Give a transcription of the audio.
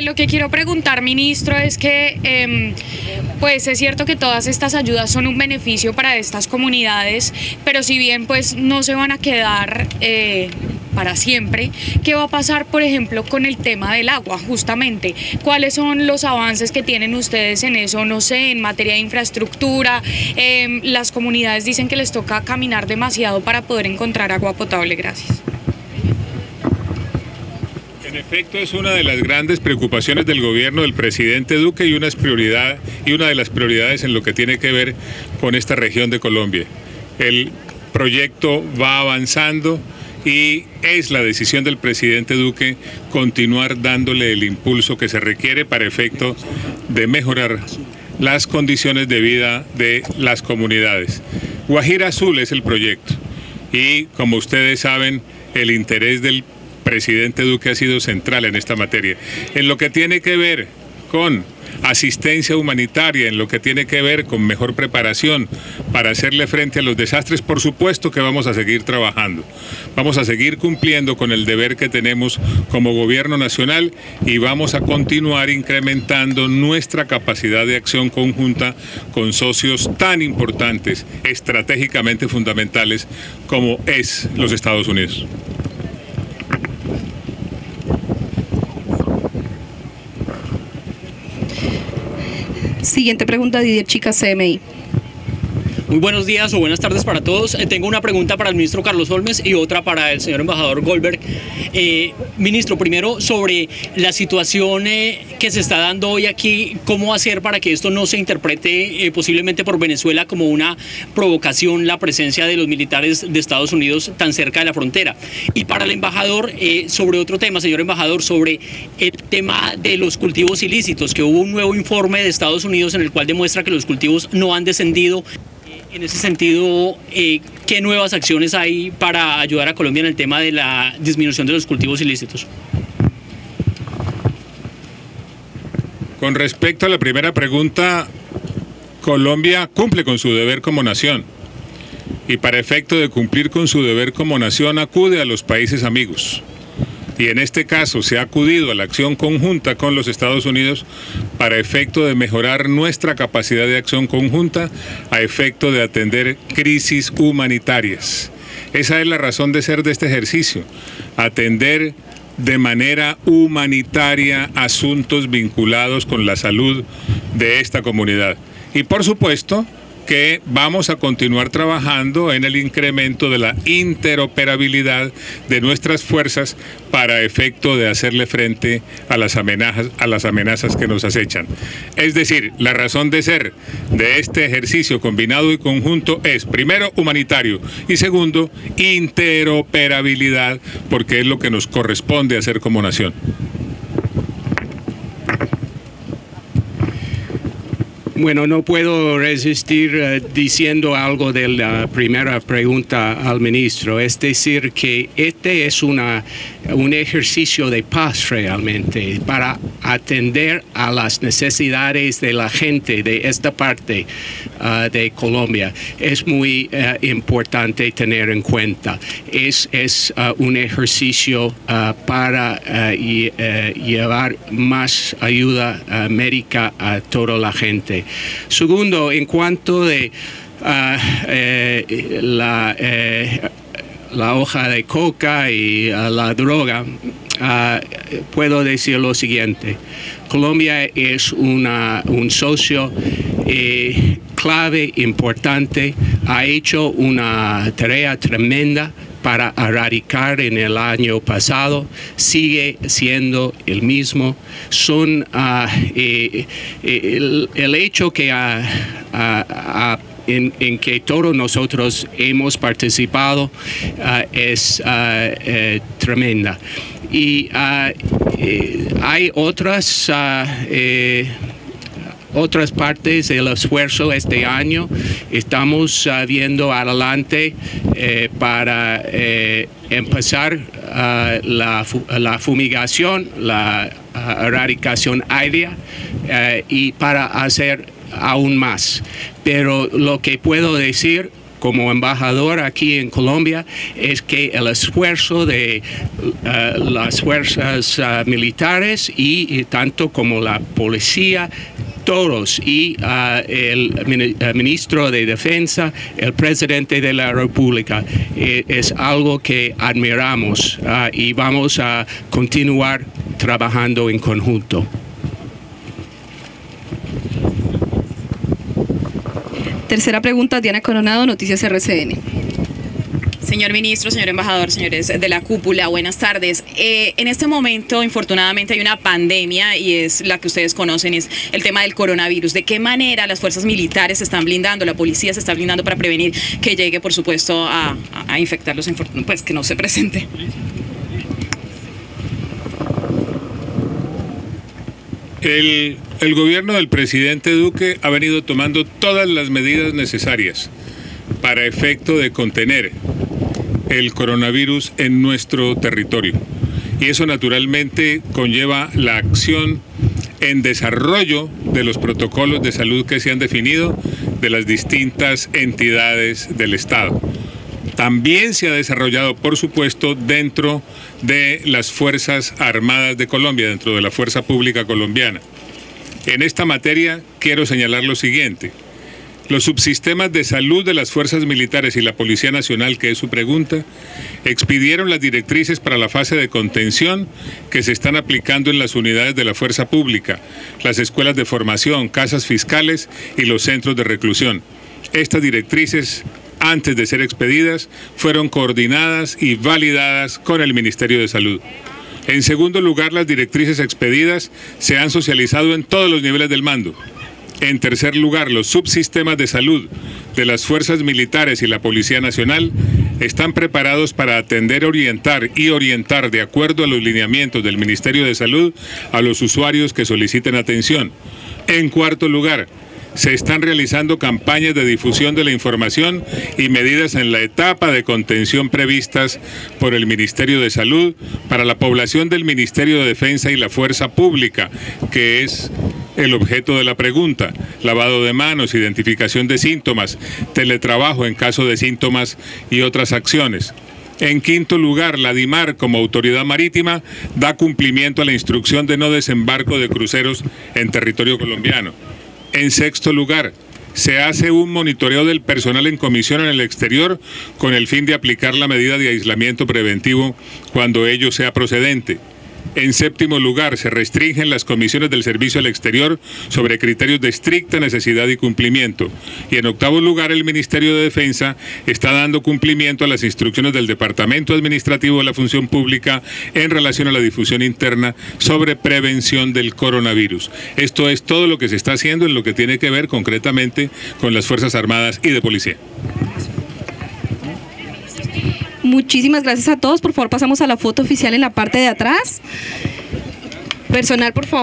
Lo que quiero preguntar, ministro, es que em, pues es cierto que todas estas ayudas son un beneficio para estas comunidades, pero si bien pues no se van a quedar eh, para siempre, ¿qué va a pasar, por ejemplo, con el tema del agua, justamente? ¿Cuáles son los avances que tienen ustedes en eso? No sé, en materia de infraestructura, em, las comunidades dicen que les toca caminar demasiado para poder encontrar agua potable. Gracias. En efecto, es una de las grandes preocupaciones del gobierno del presidente Duque y una, prioridad, y una de las prioridades en lo que tiene que ver con esta región de Colombia. El proyecto va avanzando y es la decisión del presidente Duque continuar dándole el impulso que se requiere para efecto de mejorar las condiciones de vida de las comunidades. Guajira Azul es el proyecto y como ustedes saben, el interés del presidente Duque ha sido central en esta materia. En lo que tiene que ver con asistencia humanitaria, en lo que tiene que ver con mejor preparación para hacerle frente a los desastres, por supuesto que vamos a seguir trabajando. Vamos a seguir cumpliendo con el deber que tenemos como gobierno nacional y vamos a continuar incrementando nuestra capacidad de acción conjunta con socios tan importantes, estratégicamente fundamentales como es los Estados Unidos. Siguiente pregunta, Didier Chica, CMI. Muy buenos días o buenas tardes para todos. Eh, tengo una pregunta para el ministro Carlos Holmes y otra para el señor embajador Goldberg. Eh, ministro, primero sobre la situación eh, que se está dando hoy aquí, cómo hacer para que esto no se interprete posiblemente por Venezuela como una provocación la presencia de los militares de Estados Unidos tan cerca de la frontera. Y para el embajador, sobre otro tema, señor embajador, sobre el tema de los cultivos ilícitos, que hubo un nuevo informe de Estados Unidos en el cual demuestra que los cultivos no han descendido en ese sentido, eh, ¿qué nuevas acciones hay para ayudar a Colombia en el tema de la disminución de los cultivos ilícitos? Con respecto a la primera pregunta, Colombia cumple con su deber como nación y para efecto de cumplir con su deber como nación acude a los países amigos y en este caso se ha acudido a la acción conjunta con los Estados Unidos para efecto de mejorar nuestra capacidad de acción conjunta a efecto de atender crisis humanitarias. Esa es la razón de ser de este ejercicio, atender de manera humanitaria asuntos vinculados con la salud de esta comunidad. Y por supuesto, que vamos a continuar trabajando en el incremento de la interoperabilidad de nuestras fuerzas para efecto de hacerle frente a las amenazas, a las amenazas que nos acechan. Es decir, la razón de ser de este ejercicio combinado y conjunto es, primero, humanitario y segundo, interoperabilidad, porque es lo que nos corresponde hacer como nación. Bueno, no puedo resistir eh, diciendo algo de la primera pregunta al ministro, es decir, que este es una, un ejercicio de paz realmente para atender a las necesidades de la gente de esta parte uh, de Colombia. Es muy uh, importante tener en cuenta. Es, es uh, un ejercicio para llevar más ayuda médica a toda la gente. Segundo, en cuanto de ah, eh, la, eh, la, hoja de coca y ah, la droga, ah, puedo decir lo siguiente. Colombia es una, un socio eh, clave, importante, ha hecho una tarea tremenda para erradicar en el año pasado sigue siendo el mismo. Son uh, eh, eh, el, hecho que uh, uh, en, en, que todos nosotros hemos participado es eh, tremenda. Y eh, hay otras eh, otras partes del esfuerzo este año. Estamos viendo adelante para empezar la, la, fumigación, la erradicación aérea y para hacer aún más. Pero lo que puedo decir como embajador aquí en Colombia es que el esfuerzo de eh, las fuerzas eh, militares y, tanto como la policía todos y el ministro de Defensa, el presidente de la República. es algo que admiramos y vamos a continuar trabajando en conjunto. Tercera pregunta, Diana Coronado, Noticias RCN. Señor ministro, señor embajador, señores de la cúpula, buenas tardes. Eh, en este momento, infortunadamente, hay una pandemia y es la que ustedes conocen, es el tema del coronavirus. ¿De qué manera las fuerzas militares se están blindando, la policía se está blindando para prevenir que llegue, por supuesto, a, a infectarlos, pues que no se presente? El, gobierno del presidente Duque ha venido tomando todas las medidas necesarias para efecto de contener el coronavirus en nuestro territorio. Y eso naturalmente conlleva la acción en desarrollo de los protocolos de salud que se han definido de las distintas entidades del Estado. También se ha desarrollado, por supuesto, dentro de las Fuerzas Armadas de Colombia, dentro de la Fuerza Pública Colombiana. En esta materia quiero señalar lo siguiente. Los subsistemas de salud de las fuerzas militares y la Policía Nacional, que es su pregunta, expidieron las directrices para la fase de contención que se están aplicando en las unidades de la fuerza pública, las escuelas de formación, casas fiscales y los centros de reclusión. Estas directrices antes de ser expedidas, fueron coordinadas y validadas con el Ministerio de Salud. En segundo lugar, las directrices expedidas se han socializado en todos los niveles del mando. En tercer lugar, los subsistemas de salud de las fuerzas militares y la Policía Nacional están preparados para atender, orientar y orientar de acuerdo a los lineamientos del Ministerio de Salud a los usuarios que soliciten atención. En cuarto lugar, se están realizando campañas de difusión de la información y medidas en la etapa de contención previstas por el Ministerio de Salud para la población del Ministerio de Defensa y la Fuerza Pública, que es el objeto de la pregunta, lavado de manos, identificación de síntomas, teletrabajo en caso de síntomas y otras acciones. En quinto lugar, la DIMAR, como autoridad marítima, da cumplimiento a la instrucción de no desembarco de cruceros en territorio colombiano. En sexto lugar, se hace un monitoreo del personal en comisión en el exterior con el fin de aplicar la medida de aislamiento preventivo cuando ello sea procedente. En séptimo lugar, se restringen las comisiones del servicio al exterior sobre criterios de estricta necesidad y cumplimiento. Y en octavo lugar, el Ministerio de Defensa está dando cumplimiento a las instrucciones del Departamento Administrativo de la Función Pública en relación a la difusión interna sobre prevención del coronavirus. Esto es todo lo que se está haciendo en lo que tiene que ver concretamente con las Fuerzas Armadas y de Policía. Muchísimas gracias a todos. Por favor, pasamos a la foto oficial en la parte de atrás. Personal, por favor.